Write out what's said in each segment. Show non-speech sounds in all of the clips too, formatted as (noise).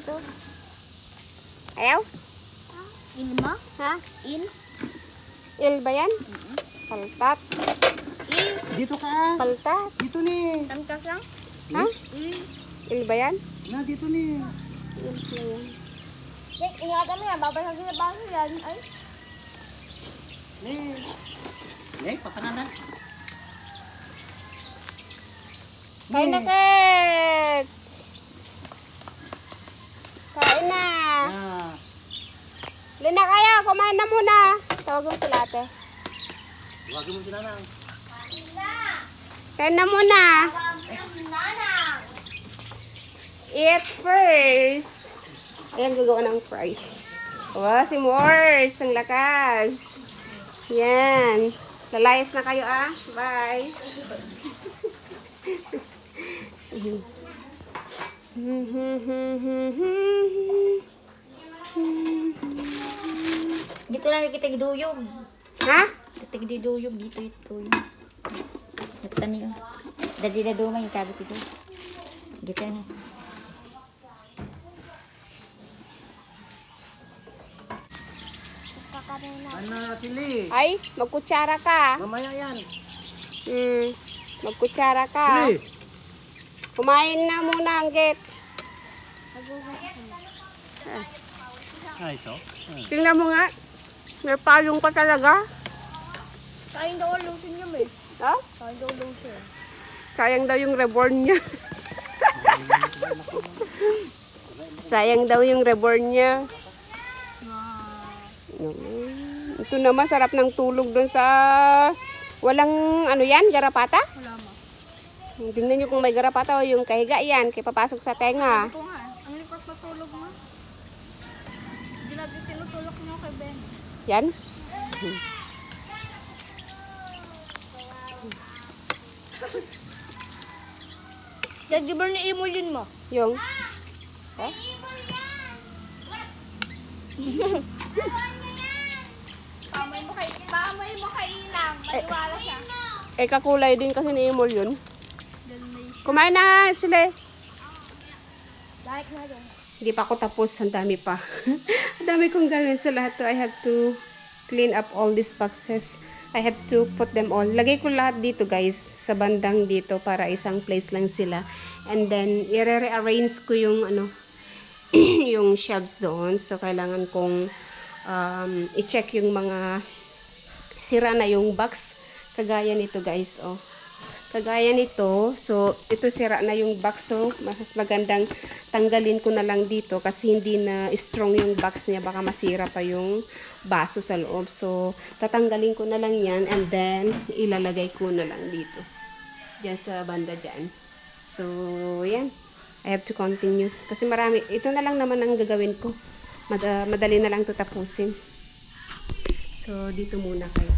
Prince oh. Ayaw? Il mo? Ha? Il? Il ba yan? Paltat. Il? Dito ka. Paltat. Dito ni. Tamtak lang? Ha? Il? Il ba yan? Na, dito ni. Il ba yan? Ingatan mo yan. Babasag sila baso yan. Ay. Ni. Ni, papananan. Kain na, Ket! Kain na. Ah. Lina kayo, kumain na muna. Tawag mo sila ate. Huwag mo sila na. Kain na muna. Eat first. Ayan, gagawa ng fries. Wow, si Morse. Ang lakas. Yan. Lalayas na kayo ah. Bye. (laughs) Dito lang kita giduyog. ha? Kita giduyog dito ito. Ito niyo. Dadi na dumay yung kabit ito. Dito na. Ano, sili? Ay, magkutsara ka. Mamaya yan. Hmm, magkutsara ka. Sili. Kumain na muna ang get. Ito. Ah. Tingnan mo nga. May palong pa talaga. Kain daw ang lotion niya eh. Ha? Kain daw lotion. Sayang daw yung reborn niya. (laughs) Sayang daw yung reborn niya. Ito naman, sarap ng tulog doon sa... Walang ano yan, garapata? Wala. Tingnan nyo kung may garapata o yung kahiga yan, kay papasok sa tenga. Nga. Ang lipas matulog mo. Hindi natin tinutulog niyo kay Ben. Yan? Dad, di ba ni-emulsion mo? Yung... Ha? Pamoy mo kay, pamoy mo kay Inang. Maniwala siya. Eh, kakulay din kasi ni Emol yun. Kumain na sila. Like na din. Hindi pa ako tapos. Ang dami pa. (laughs) Ang dami kong gawin sa lahat to. I have to clean up all these boxes. I have to put them all. Lagay ko lahat dito guys. Sa bandang dito para isang place lang sila. And then, i-rearrange ko yung ano, (clears throat) yung shelves doon. So, kailangan kong um, i-check yung mga sira na yung box. Kagaya nito guys, oh. Kagaya nito, so ito sira na yung box, so mas magandang tanggalin ko na lang dito kasi hindi na strong yung box niya, baka masira pa yung baso sa loob. So, tatanggalin ko na lang yan and then ilalagay ko na lang dito. Diyan sa banda dyan. So, yan. I have to continue. Kasi marami, ito na lang naman ang gagawin ko. Mad, ah, madali na lang to tapusin. So, dito muna kayo.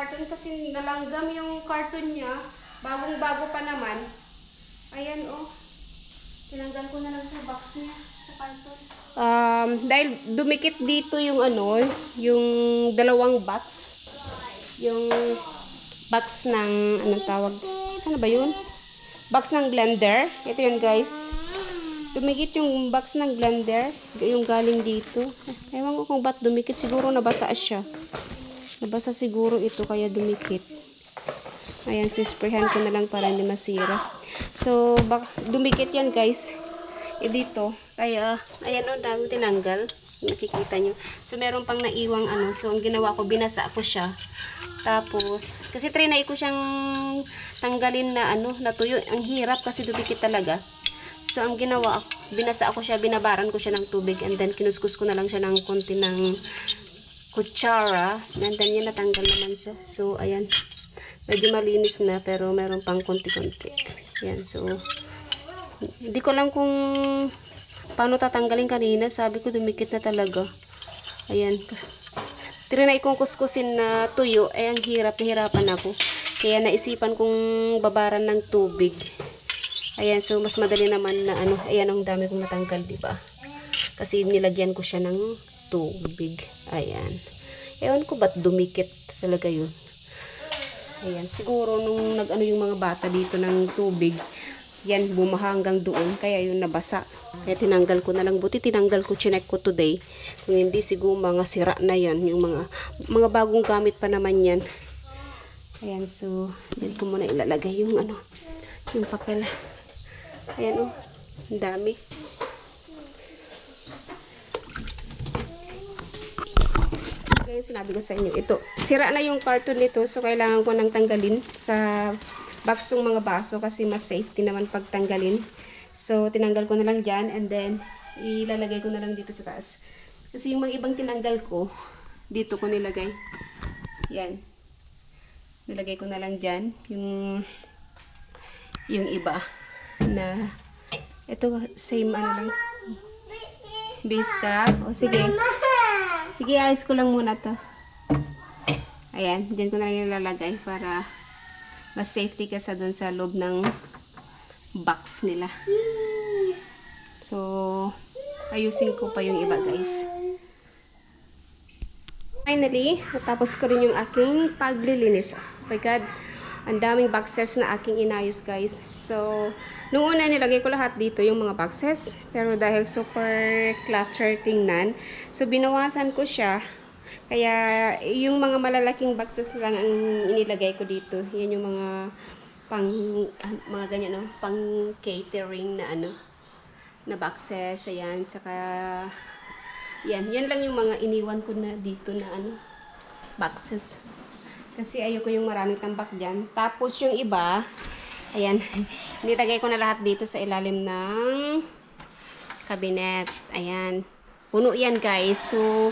Carton kasi nalanggam yung carton niya. Bagong-bago pa naman. Ayan oh. Tinanggal ko na lang sa box niya, sa carton. Um, dahil dumikit dito yung ano, yung dalawang box. Yung box ng, anong tawag? Saan ba yun? Box ng blender. Ito yun guys. Dumikit yung box ng blender. Yung galing dito. Ewan ko kung ba't dumikit. Siguro nabasa siya. Nabasa siguro ito kaya dumikit. Ayan, so sprayhan ko na lang para hindi masira. So, bak dumikit yan guys. Eh dito. Kaya, ayan o, dami tinanggal. Nakikita nyo. So, meron pang naiwang ano. So, ang ginawa ko, binasa ko siya. Tapos, kasi trinay ko siyang tanggalin na ano, natuyo. Ang hirap kasi dumikit talaga. So, ang ginawa, binasa ako siya, binabaran ko siya ng tubig, and then kinuskus ko na lang siya ng konti ng kutsara. And then yan, natanggal naman siya. So, ayan. Medyo malinis na, pero meron pang konti-konti. Yan, so, hindi ko lang kung paano tatanggalin kanina. Sabi ko, dumikit na talaga. Ayan. Trinay kong kuskusin na tuyo, eh, ang hirap, nahirapan ako. Kaya naisipan kong babaran ng tubig. Ayan, so mas madali naman na ano, ayan ang dami kong natanggal, di ba? Kasi nilagyan ko siya ng tubig. Ayan. Ewan ko ba't dumikit talaga yun. Ayan, siguro nung nag-ano yung mga bata dito ng tubig, yan, bumaha hanggang doon, kaya yun nabasa. Kaya tinanggal ko na lang, buti tinanggal ko, chinek ko today. Kung hindi, siguro mga sira na yan, yung mga, mga bagong gamit pa naman yan. Ayan, so, yan ko muna ilalagay yung ano, yung papel. Ayan oh, ang dami. Kaya sinabi ko sa inyo, ito, sira na yung carton nito, so kailangan ko nang tanggalin sa box ng mga baso kasi mas safety naman pag tanggalin. So, tinanggal ko na lang dyan and then ilalagay ko na lang dito sa taas. Kasi yung mga ibang tinanggal ko, dito ko nilagay. Yan. Nilagay ko na lang dyan. Yung, yung iba na ito same ano lang cap o sige sige ayos ko lang muna to. Ayan dyan ko na lang ilalagay para mas safety ka sa dun sa loob ng box nila. So ayusin ko pa yung iba guys. Finally natapos ko rin yung aking paglilinis. Oh my god ang daming boxes na aking inayos guys. So, nung una nilagay ko lahat dito yung mga boxes. Pero dahil super clutter tingnan, so binawasan ko siya. Kaya yung mga malalaking boxes lang ang inilagay ko dito. Yan yung mga pang ah, mga ganyan no, pang catering na ano na boxes, ayan, tsaka yan, yan lang yung mga iniwan ko na dito na ano boxes. Kasi ayoko yung maraming tambak dyan. Tapos yung iba, ayan, (laughs) nilagay ko na lahat dito sa ilalim ng cabinet. Ayan. Puno yan guys. So,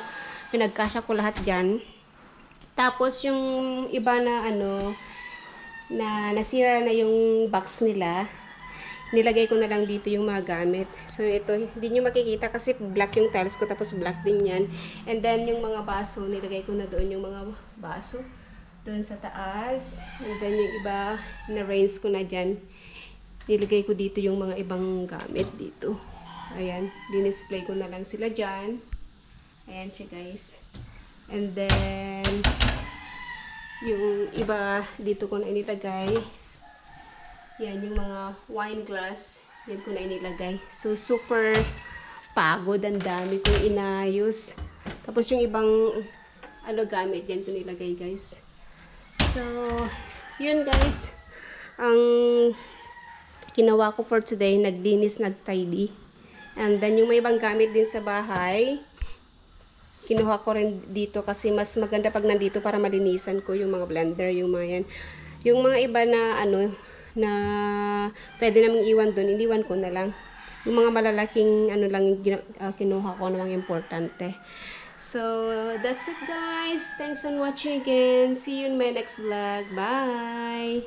pinagkasya ko lahat dyan. Tapos yung iba na ano, na nasira na yung box nila, nilagay ko na lang dito yung mga gamit. So, ito, hindi nyo makikita kasi black yung tiles ko, tapos black din yan. And then, yung mga baso, nilagay ko na doon yung mga baso doon sa taas. And then yung iba, na-range ko na dyan. Nilagay ko dito yung mga ibang gamit dito. Ayan, dinisplay ko na lang sila dyan. Ayan siya guys. And then, yung iba dito ko na inilagay. Yan, yung mga wine glass. Yan ko na inilagay. So, super pagod. Ang dami kong inayos. Tapos yung ibang ano gamit, yan ko nilagay guys. So, yun guys. Ang ginawa ko for today, naglinis, nagtidy. And then, yung may ibang gamit din sa bahay, kinuha ko rin dito kasi mas maganda pag nandito para malinisan ko yung mga blender, yung mga yan. Yung mga iba na ano, na pwede namang iwan doon, iniwan ko na lang. Yung mga malalaking ano lang uh, kinuha ko namang importante. So, that's it guys. Thanks on watching again. See you in my next vlog. Bye!